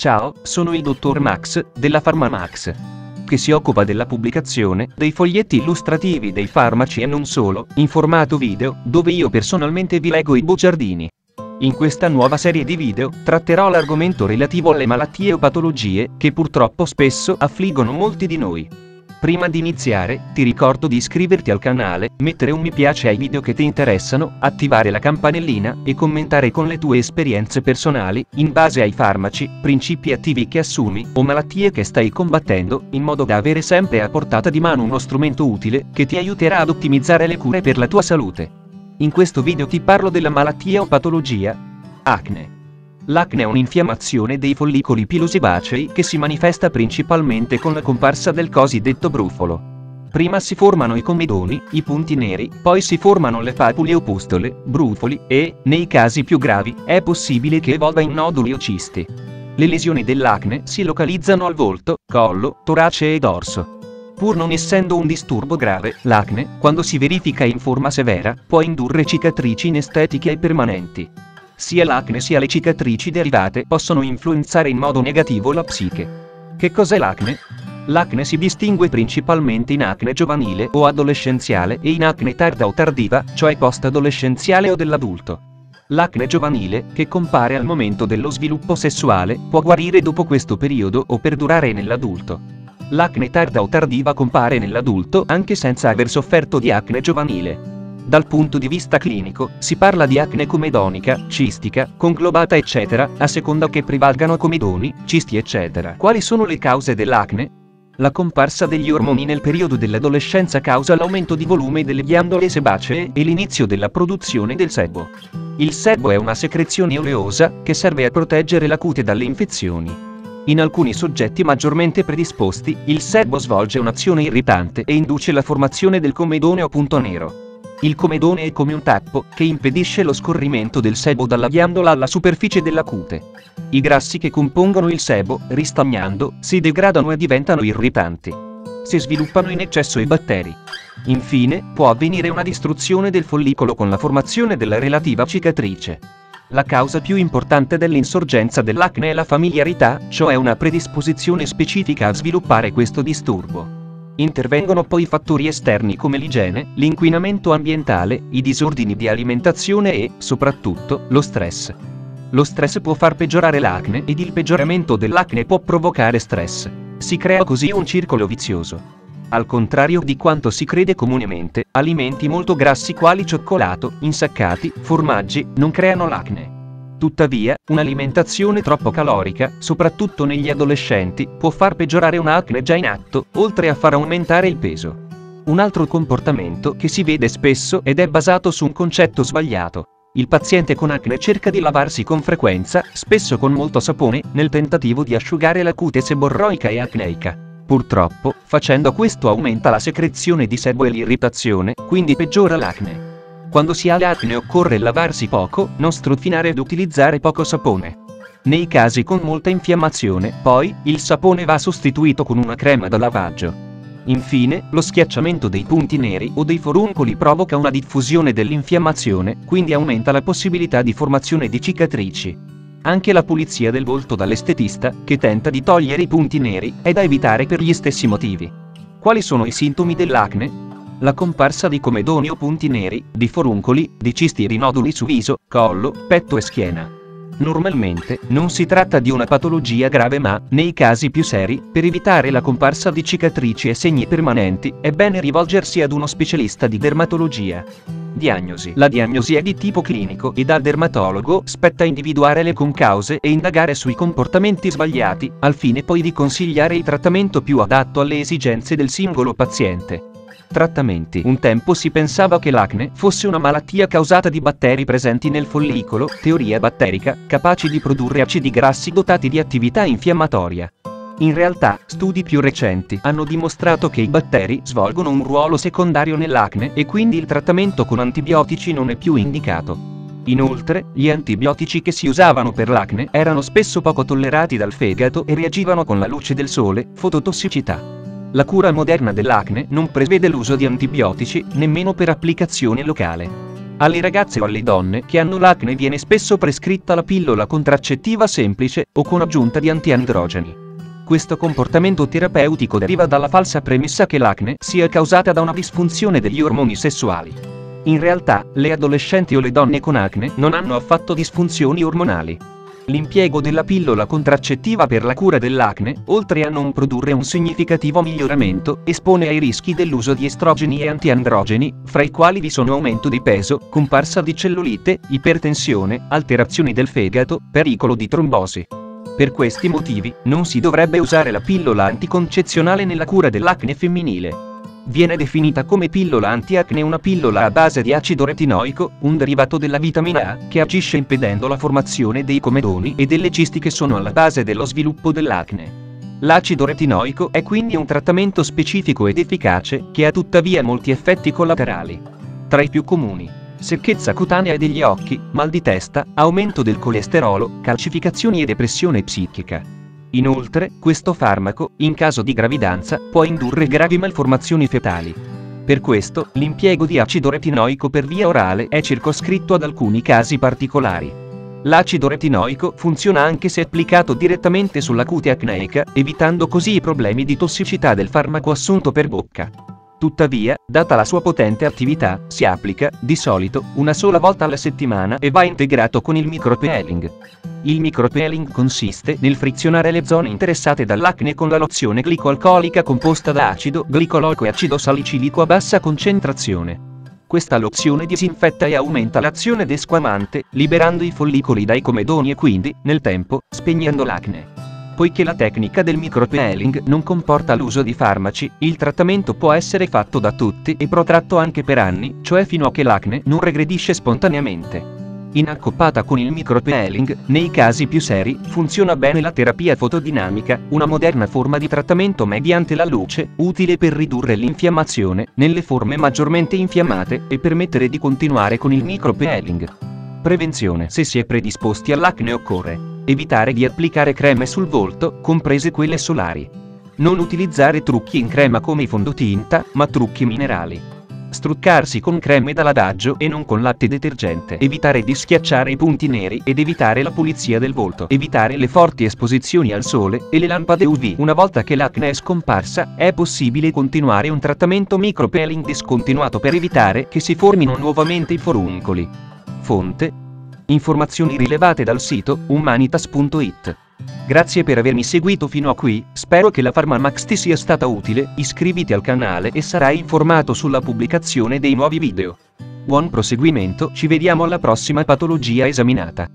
Ciao, sono il dottor Max, della PharmaMax, che si occupa della pubblicazione dei foglietti illustrativi dei farmaci e non solo, in formato video, dove io personalmente vi leggo i bugiardini. In questa nuova serie di video, tratterò l'argomento relativo alle malattie o patologie, che purtroppo spesso affliggono molti di noi. Prima di iniziare, ti ricordo di iscriverti al canale, mettere un mi piace ai video che ti interessano, attivare la campanellina e commentare con le tue esperienze personali, in base ai farmaci, principi attivi che assumi o malattie che stai combattendo, in modo da avere sempre a portata di mano uno strumento utile che ti aiuterà ad ottimizzare le cure per la tua salute. In questo video ti parlo della malattia o patologia acne. L'acne è un'infiammazione dei follicoli pilosebacei che si manifesta principalmente con la comparsa del cosiddetto brufolo. Prima si formano i comedoni, i punti neri, poi si formano le papule o pustole, brufoli e, nei casi più gravi, è possibile che evolva in noduli o cisti. Le lesioni dell'acne si localizzano al volto, collo, torace e dorso. Pur non essendo un disturbo grave, l'acne, quando si verifica in forma severa, può indurre cicatrici inestetiche e permanenti. Sia l'acne sia le cicatrici derivate possono influenzare in modo negativo la psiche. Che cos'è l'acne? L'acne si distingue principalmente in acne giovanile o adolescenziale e in acne tarda o tardiva, cioè post-adolescenziale o dell'adulto. L'acne giovanile, che compare al momento dello sviluppo sessuale, può guarire dopo questo periodo o perdurare nell'adulto. L'acne tarda o tardiva compare nell'adulto anche senza aver sofferto di acne giovanile. Dal punto di vista clinico, si parla di acne comedonica, cistica, conglobata eccetera, a seconda che prevalgano comedoni, cisti eccetera. Quali sono le cause dell'acne? La comparsa degli ormoni nel periodo dell'adolescenza causa l'aumento di volume delle ghiandole sebacee e l'inizio della produzione del sebo. Il sebo è una secrezione oleosa che serve a proteggere la cute dalle infezioni. In alcuni soggetti maggiormente predisposti, il sebo svolge un'azione irritante e induce la formazione del comedone o punto nero. Il comedone è come un tappo che impedisce lo scorrimento del sebo dalla ghiandola alla superficie della cute. I grassi che compongono il sebo, ristagnando, si degradano e diventano irritanti. Si sviluppano in eccesso i batteri. Infine, può avvenire una distruzione del follicolo con la formazione della relativa cicatrice. La causa più importante dell'insorgenza dell'acne è la familiarità, cioè una predisposizione specifica a sviluppare questo disturbo. Intervengono poi fattori esterni come l'igiene, l'inquinamento ambientale, i disordini di alimentazione e, soprattutto, lo stress. Lo stress può far peggiorare l'acne ed il peggioramento dell'acne può provocare stress. Si crea così un circolo vizioso. Al contrario di quanto si crede comunemente, alimenti molto grassi quali cioccolato, insaccati, formaggi, non creano l'acne. Tuttavia, un'alimentazione troppo calorica, soprattutto negli adolescenti, può far peggiorare un'acne già in atto, oltre a far aumentare il peso. Un altro comportamento che si vede spesso ed è basato su un concetto sbagliato. Il paziente con acne cerca di lavarsi con frequenza, spesso con molto sapone, nel tentativo di asciugare la cute seborroica e acneica. Purtroppo, facendo questo aumenta la secrezione di sebo e l'irritazione, quindi peggiora l'acne. Quando si ha l'acne occorre lavarsi poco, non strofinare ed utilizzare poco sapone. Nei casi con molta infiammazione, poi, il sapone va sostituito con una crema da lavaggio. Infine, lo schiacciamento dei punti neri o dei foruncoli provoca una diffusione dell'infiammazione, quindi aumenta la possibilità di formazione di cicatrici. Anche la pulizia del volto dall'estetista, che tenta di togliere i punti neri, è da evitare per gli stessi motivi. Quali sono i sintomi dell'acne? La comparsa di comedoni o punti neri, di foruncoli, di cisti rinoduli su viso, collo, petto e schiena. Normalmente, non si tratta di una patologia grave ma, nei casi più seri, per evitare la comparsa di cicatrici e segni permanenti, è bene rivolgersi ad uno specialista di dermatologia. Diagnosi. La diagnosi è di tipo clinico ed al dermatologo spetta individuare le concause e indagare sui comportamenti sbagliati, al fine poi di consigliare il trattamento più adatto alle esigenze del singolo paziente. Trattamenti. Un tempo si pensava che l'acne fosse una malattia causata di batteri presenti nel follicolo, teoria batterica, capaci di produrre acidi grassi dotati di attività infiammatoria. In realtà, studi più recenti hanno dimostrato che i batteri svolgono un ruolo secondario nell'acne e quindi il trattamento con antibiotici non è più indicato. Inoltre, gli antibiotici che si usavano per l'acne erano spesso poco tollerati dal fegato e reagivano con la luce del sole, fototossicità. La cura moderna dell'acne non prevede l'uso di antibiotici, nemmeno per applicazione locale. Alle ragazze o alle donne che hanno l'acne viene spesso prescritta la pillola contraccettiva semplice o con aggiunta di antiandrogeni. Questo comportamento terapeutico deriva dalla falsa premessa che l'acne sia causata da una disfunzione degli ormoni sessuali. In realtà, le adolescenti o le donne con acne non hanno affatto disfunzioni ormonali. L'impiego della pillola contraccettiva per la cura dell'acne, oltre a non produrre un significativo miglioramento, espone ai rischi dell'uso di estrogeni e antiandrogeni, fra i quali vi sono aumento di peso, comparsa di cellulite, ipertensione, alterazioni del fegato, pericolo di trombosi. Per questi motivi, non si dovrebbe usare la pillola anticoncezionale nella cura dell'acne femminile. Viene definita come pillola antiacne una pillola a base di acido retinoico, un derivato della vitamina A, che agisce impedendo la formazione dei comedoni e delle cisti che sono alla base dello sviluppo dell'acne. L'acido retinoico è quindi un trattamento specifico ed efficace, che ha tuttavia molti effetti collaterali. Tra i più comuni, secchezza cutanea degli occhi, mal di testa, aumento del colesterolo, calcificazioni e depressione psichica. Inoltre, questo farmaco, in caso di gravidanza, può indurre gravi malformazioni fetali. Per questo, l'impiego di acido retinoico per via orale è circoscritto ad alcuni casi particolari. L'acido retinoico funziona anche se applicato direttamente sulla cute acneica, evitando così i problemi di tossicità del farmaco assunto per bocca. Tuttavia, data la sua potente attività, si applica, di solito, una sola volta alla settimana e va integrato con il micropeeling. Il micropeeling consiste nel frizionare le zone interessate dall'acne con la lozione glicoalcolica composta da acido glicoloico e acido salicilico a bassa concentrazione. Questa lozione disinfetta e aumenta l'azione desquamante, liberando i follicoli dai comedoni e quindi, nel tempo, spegnendo l'acne. Poiché la tecnica del micropeeling non comporta l'uso di farmaci, il trattamento può essere fatto da tutti e protratto anche per anni, cioè fino a che l'acne non regredisce spontaneamente. In accoppata con il micropeeling, nei casi più seri, funziona bene la terapia fotodinamica, una moderna forma di trattamento mediante la luce, utile per ridurre l'infiammazione nelle forme maggiormente infiammate e permettere di continuare con il micropeeling. Prevenzione Se si è predisposti all'acne occorre Evitare di applicare creme sul volto, comprese quelle solari. Non utilizzare trucchi in crema come i fondotinta, ma trucchi minerali. Struccarsi con creme da lavaggio e non con latte detergente. Evitare di schiacciare i punti neri ed evitare la pulizia del volto. Evitare le forti esposizioni al sole e le lampade UV. Una volta che l'acne è scomparsa, è possibile continuare un trattamento micropeeling discontinuato per evitare che si formino nuovamente i foruncoli. Fonte Informazioni rilevate dal sito humanitas.it. Grazie per avermi seguito fino a qui, spero che la Pharmamax ti sia stata utile, iscriviti al canale e sarai informato sulla pubblicazione dei nuovi video. Buon proseguimento, ci vediamo alla prossima patologia esaminata.